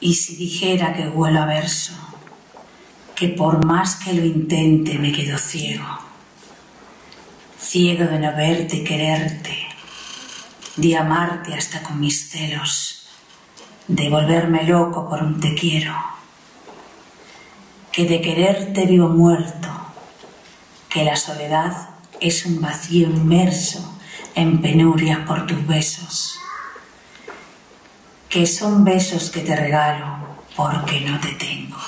Y si dijera que huelo a verso, que por más que lo intente me quedo ciego, ciego de no verte y quererte, de amarte hasta con mis celos, de volverme loco por un te quiero, que de quererte vivo muerto, que la soledad es un vacío inmerso en penuria por tus besos, que son besos que te regalo porque no te tengo.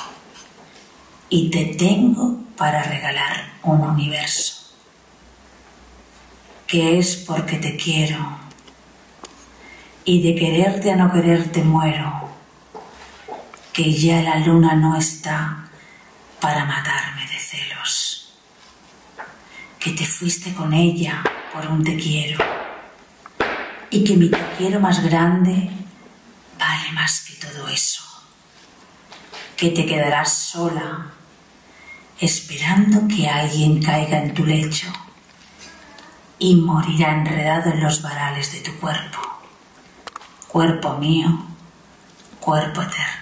Y te tengo para regalar un universo, que es porque te quiero. Y de quererte a no quererte muero, que ya la luna no está para matarme de celos, que te fuiste con ella por un te quiero. Y que mi te quiero más grande vale más que todo eso, que te quedarás sola esperando que alguien caiga en tu lecho y morirá enredado en los varales de tu cuerpo, cuerpo mío, cuerpo eterno.